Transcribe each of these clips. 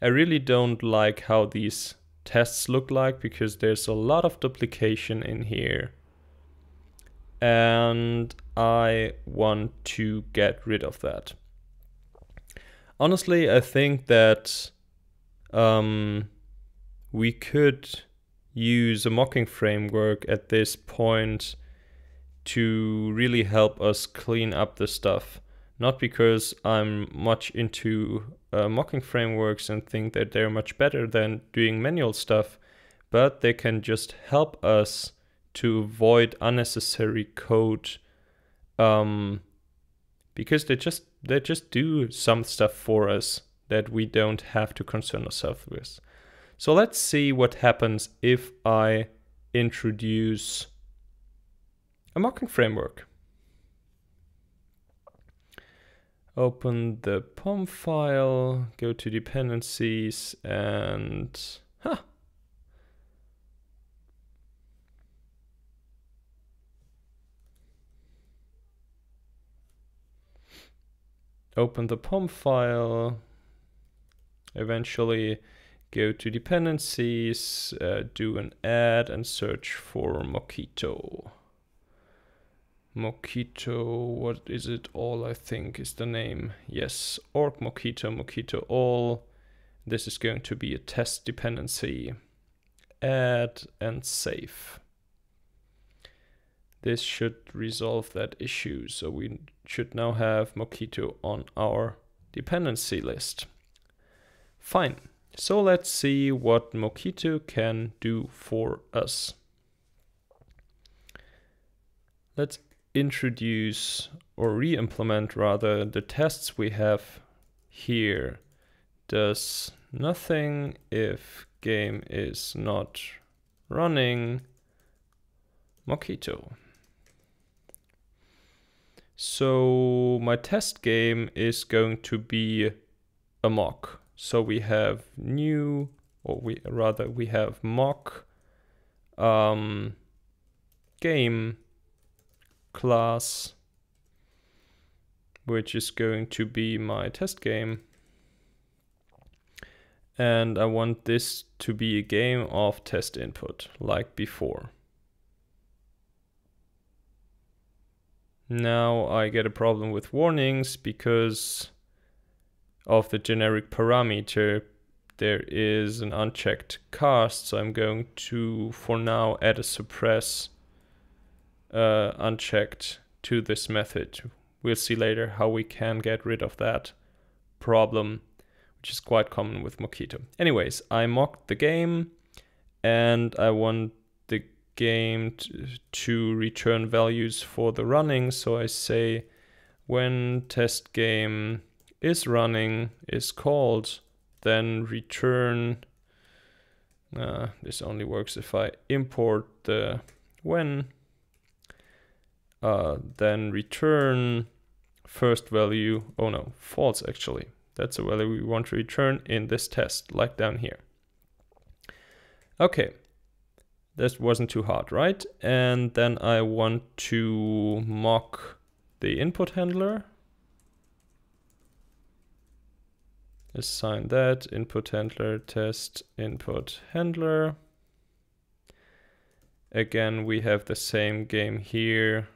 I really don't like how these tests look like because there's a lot of duplication in here. And I want to get rid of that. Honestly, I think that um, we could use a mocking framework at this point to really help us clean up the stuff. Not because I'm much into uh, mocking frameworks and think that they're much better than doing manual stuff, but they can just help us to avoid unnecessary code um, because they just they just do some stuff for us that we don't have to concern ourselves with. So let's see what happens if I introduce a mocking framework. Open the POM file, go to dependencies and huh. Open the POM file, eventually go to dependencies, uh, do an add and search for Mockito. Mockito, what is it all I think is the name. Yes, org Mockito, Mockito all. This is going to be a test dependency. Add and save. This should resolve that issue. So we should now have Mockito on our dependency list. Fine. So let's see what Mockito can do for us. Let's introduce or re-implement rather the tests we have here does nothing if game is not running Mockito. So my test game is going to be a mock. So we have new, or we rather we have mock um, game class, which is going to be my test game. And I want this to be a game of test input, like before. Now I get a problem with warnings because of the generic parameter there is an unchecked cast so I'm going to for now add a suppress uh, unchecked to this method. We'll see later how we can get rid of that problem, which is quite common with Mockito. Anyways, I mocked the game and I want the game to, return values for the running. So I say when test game is running is called, then return. Uh, this only works if I import the when uh, then return first value, oh no, false actually. That's a value we want to return in this test, like down here. Okay, this wasn't too hard, right? And then I want to mock the input handler. Assign that input handler test input handler. Again, we have the same game here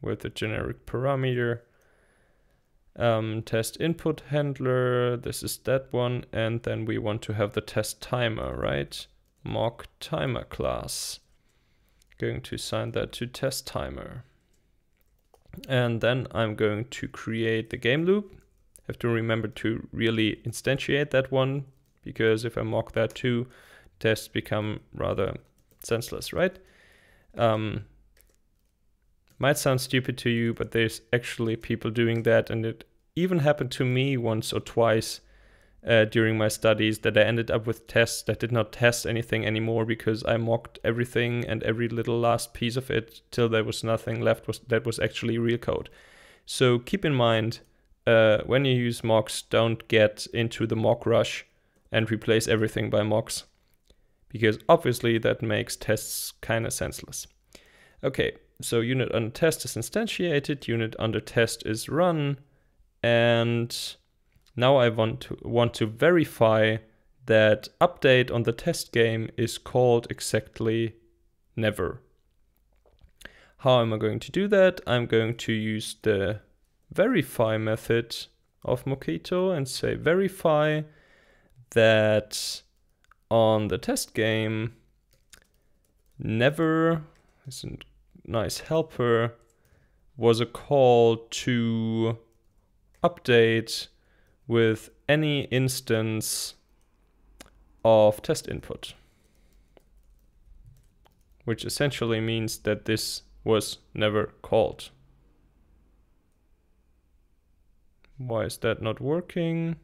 with a generic parameter. Um, test input handler, this is that one, and then we want to have the test timer, right? Mock timer class. Going to assign that to test timer. And then I'm going to create the game loop. Have to remember to really instantiate that one, because if I mock that too, tests become rather senseless, right? Um, might sound stupid to you, but there's actually people doing that. And it even happened to me once or twice uh, during my studies that I ended up with tests that did not test anything anymore because I mocked everything and every little last piece of it till there was nothing left was that was actually real code. So keep in mind uh, when you use mocks, don't get into the mock rush and replace everything by mocks because obviously that makes tests kind of senseless. Okay, so unit under test is instantiated, unit under test is run, and now I want to want to verify that update on the test game is called exactly never. How am I going to do that? I'm going to use the verify method of Mockito and say verify that on the test game never is nice helper was a call to update with any instance of test input, which essentially means that this was never called. Why is that not working?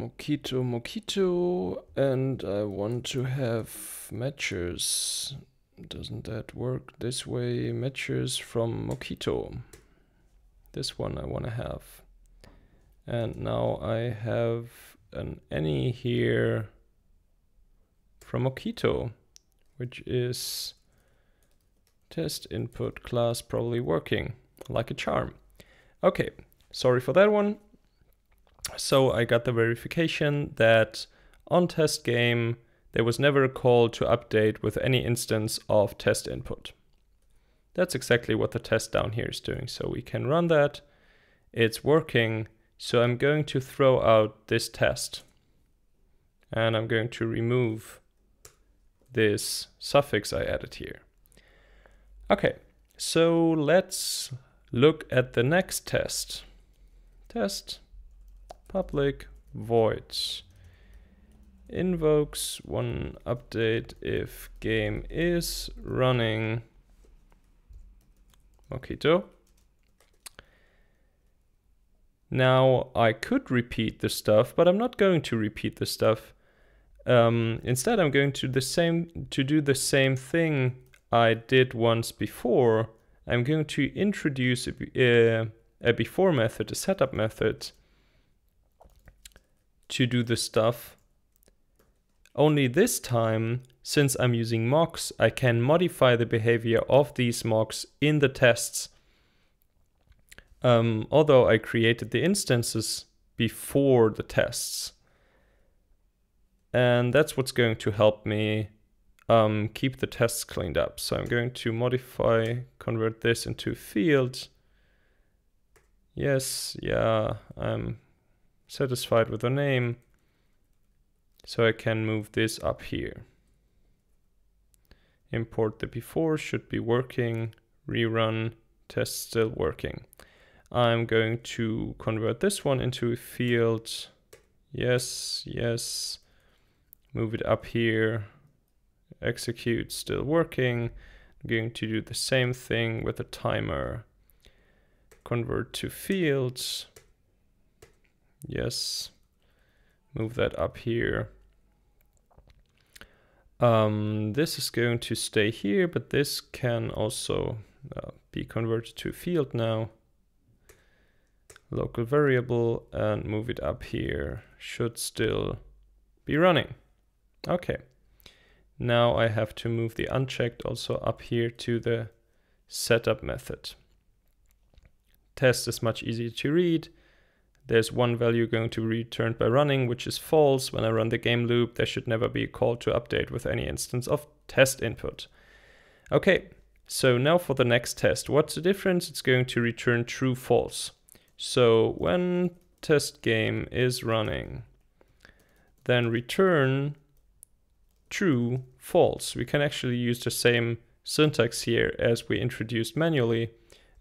Mockito, Mockito, and I want to have Matchers. Doesn't that work this way? Matchers from Mockito. This one I want to have. And now I have an any here from Mockito, which is test input class probably working like a charm. Okay, sorry for that one. So I got the verification that on test game, there was never a call to update with any instance of test input. That's exactly what the test down here is doing. So we can run that. It's working. So I'm going to throw out this test. And I'm going to remove this suffix I added here. Okay, so let's look at the next test. Test public void invokes one update if game is running Mockito. Now I could repeat the stuff, but I'm not going to repeat the stuff. Um, instead, I'm going to the same to do the same thing I did once before. I'm going to introduce a, a, a before method, a setup method, to do the stuff. Only this time, since I'm using mocks, I can modify the behavior of these mocks in the tests. Um, although I created the instances before the tests. And that's what's going to help me um, keep the tests cleaned up. So I'm going to modify, convert this into field. Yes, yeah, I'm satisfied with the name. So I can move this up here. Import the before should be working. Rerun, test still working. I'm going to convert this one into a field. Yes, yes. Move it up here. Execute, still working. I'm going to do the same thing with the timer. Convert to fields. Yes. Move that up here. Um, this is going to stay here, but this can also uh, be converted to field now. Local variable and move it up here. Should still be running. Okay. Now I have to move the unchecked also up here to the setup method. Test is much easier to read there's one value going to be returned by running, which is false. When I run the game loop, there should never be a call to update with any instance of test input. Okay, so now for the next test. What's the difference? It's going to return true false. So when test game is running, then return true false. We can actually use the same syntax here as we introduced manually,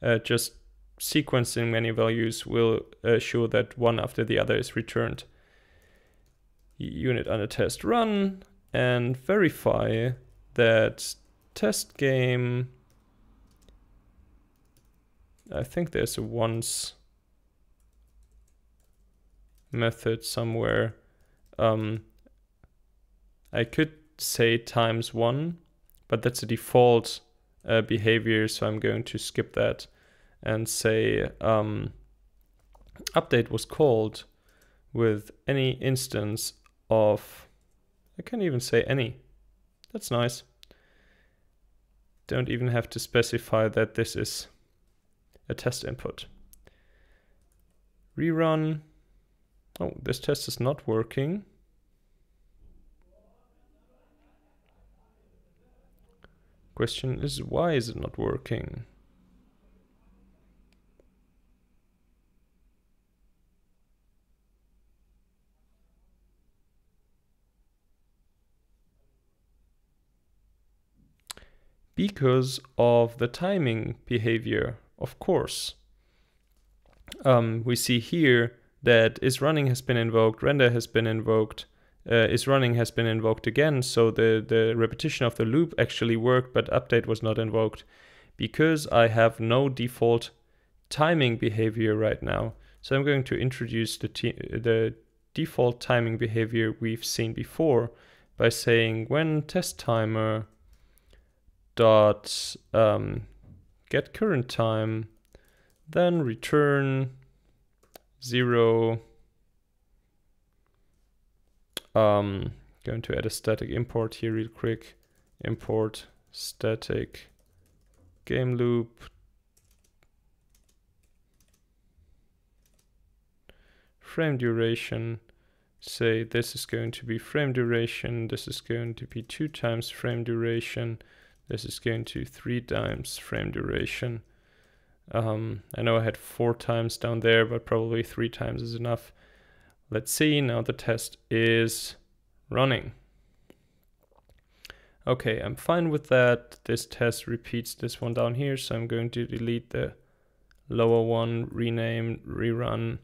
uh, just sequencing many values will assure that one after the other is returned. Unit under test run and verify that test game I think there's a once method somewhere. Um, I could say times one, but that's a default uh, behavior, so I'm going to skip that and say um, update was called with any instance of, I can't even say any. That's nice. Don't even have to specify that this is a test input. Rerun. Oh, this test is not working. Question is, why is it not working? Because of the timing behavior, of course. Um, we see here that is running has been invoked, render has been invoked, uh, is running has been invoked again. So the, the repetition of the loop actually worked, but update was not invoked because I have no default timing behavior right now. So I'm going to introduce the, the default timing behavior we've seen before by saying when test timer dot um, get current time, then return zero. Um, going to add a static import here real quick. Import static game loop frame duration say this is going to be frame duration this is going to be two times frame duration this is going to three times frame duration. Um, I know I had four times down there, but probably three times is enough. Let's see, now the test is running. Okay, I'm fine with that. This test repeats this one down here, so I'm going to delete the lower one, rename, rerun,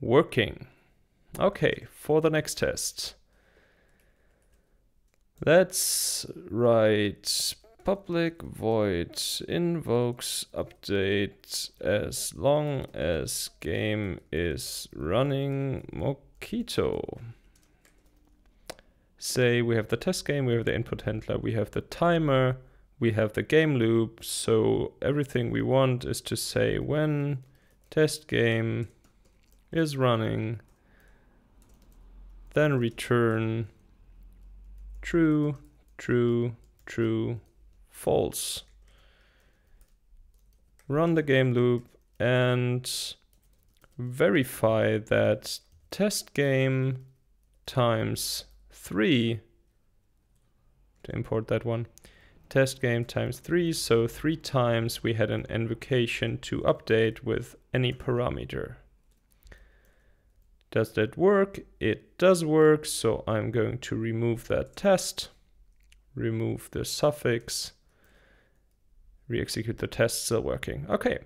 working. Okay, for the next test. Let's write public void invokes update as long as game is running Mockito. Say we have the test game, we have the input handler, we have the timer, we have the game loop. So everything we want is to say when test game is running, then return true, true, true, false. Run the game loop and verify that test game times 3 to import that one. Test game times 3 so 3 times we had an invocation to update with any parameter does that work? It does work, so I'm going to remove that test, remove the suffix, re-execute the test, still working. Okay,